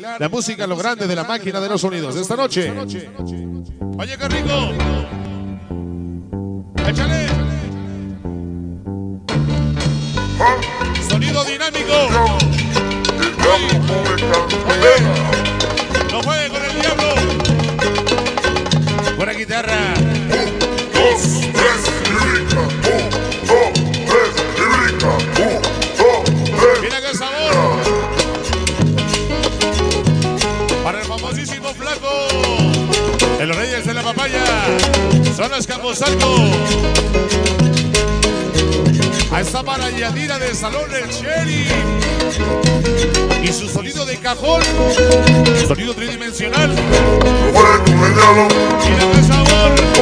La música, lo grande de la máquina de los sonidos esta noche. Oye, qué rico. Échale. Sonido dinámico. No juegue con el diablo. Buena guitarra. Zonas Camposalco. A esta para Yadira del Salón del Cherry. Y su sonido de cajón. Sonido tridimensional. Sabor.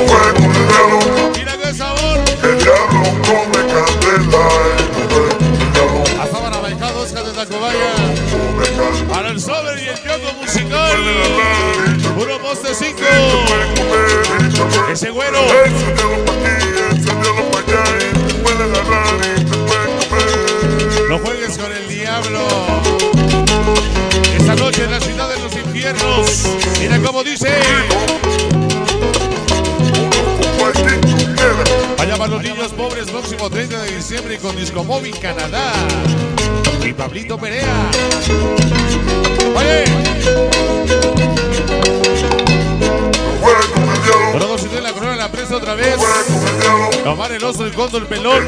En la ciudad de los infiernos. Mira cómo dice. Vaya para los niños pobres, próximo 30 de diciembre con Disco Móvil Canadá. Y Pablito Perea. Oye. Bueno, si la corona la presa otra vez. Omar el oso, el condo, el pelón.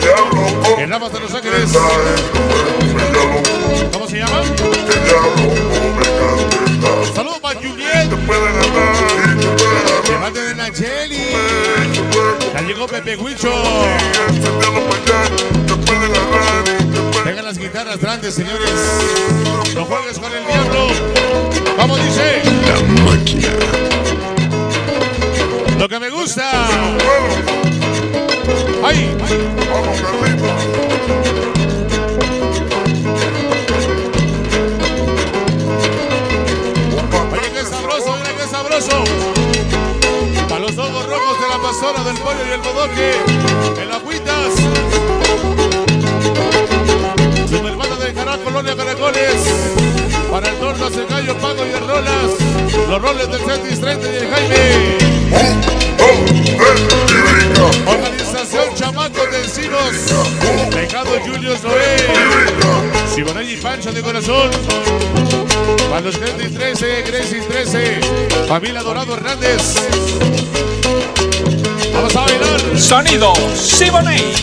El Ramas de Los Ángeles. ¿Cómo se llama? Llegó Pepe Huicho. Vengan las guitarras grandes, señores. No juegues con el diablo. ¿Cómo dice? La máquina. Lo que me gusta. ¡Ay! Oye, qué sabroso, mira qué sabroso. Pastora, del pollo y el bodoque. En agüitas. Supermana de Caracol, Colonia Caracoles. Para el torno, el gallo, pago y el rolas. Los roles del Cetis 30 y el Jaime. Organización Chamacos de Encinos. Pecado Julius Noé. Siboney y Pancho de corazón. Para los Gretis 13, Gresis 13. Familia Dorado Hernández. Vamos a bailar. Sonido Siboney.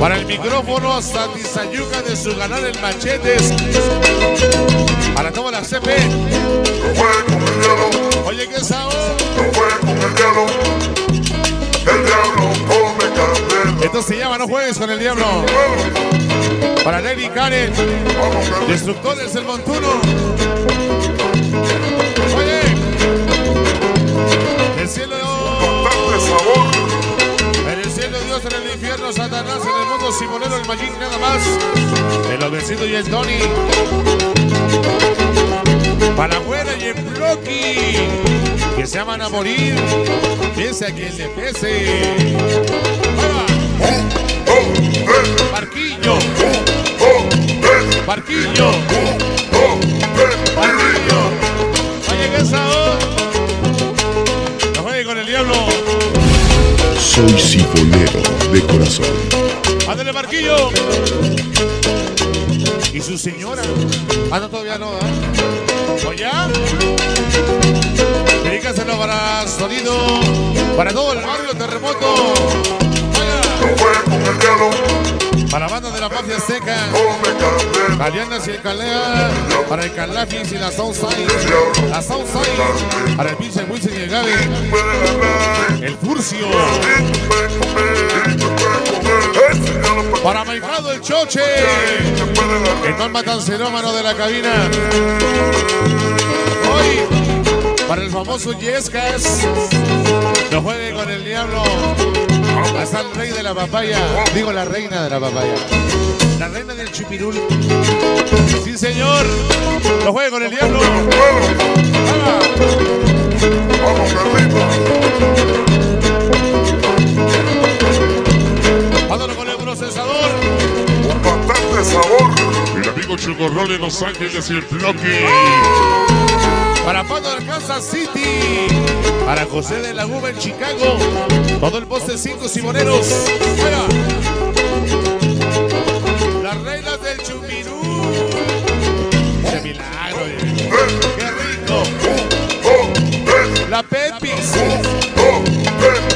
Para el micrófono hasta Tizayuca de su canal El Machetes. Para toda la CP. Oye, qué sabor. Esto se llama No juegues con el diablo. Para Nelly Karen. Destructores del Montuno. Oye. El cielo. En el cielo Dios, en el infierno Satanás, en el mundo Simonero, el Magic, nada más. El obesito y el Tony. Para afuera y el Blocky. Que se aman a morir. Pese a quien le pese. ¡Ahí va! Soy sifonero de corazón. Ándale, Marquillo. ¿Y su señora? Ah, no, todavía no, ¿eh? ¿O ya? Dedícaselo para sonido, para todo el barrio terremoto. Para la banda de la mafia azteca, Galeanas y el Calea, para el Calafis y la Southside, la Southside, para el pinche Wilson y el Gaby, el Furcio, para Maifrado el Choche, el mal matancerómano de la cabina. Hoy, para el famoso Yescas, no juegue con el diablo. Hasta el rey de la papaya, digo la reina de la papaya, la reina del chipirul. Sí, señor, no juegue con el diablo. Vámonos con el procesador. Bastante sabor. El amigo Chocorrol en Los Ángeles y el Bloque. Para de Kansas City. Para José de la Uva en Chicago. Todo el poste 5 simoneros. Fuera. Las reinas del Chupirú. ¡Qué milagro! eh. ¡Qué rico! La Pepis.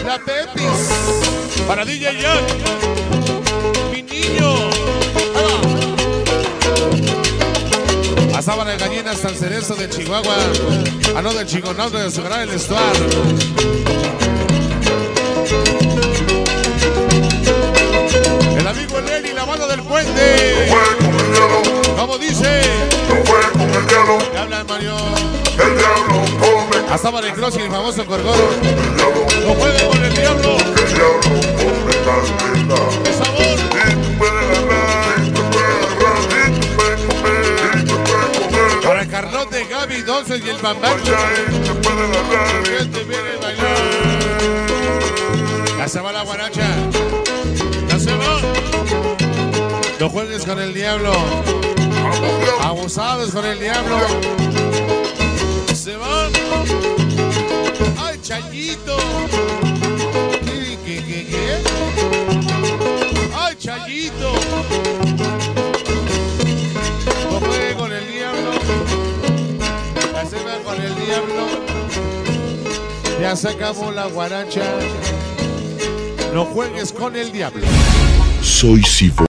La Pepis. Para DJ Jack. Gallinas San Cerezo de Chihuahua. A no del Chigonauta de su gran Estuar. El amigo Lenny, la mano del puente. El Como dice. no fue con el ¿Qué Mario? el diablo come, A sábana de Crossing, el famoso Corgoro. el No juegue Ya se va la guaracha. Ya se va. No juegues con el diablo. Abusados con el diablo. Ya se acabó la guaracha. No juegues con el diablo. Soy Sifo.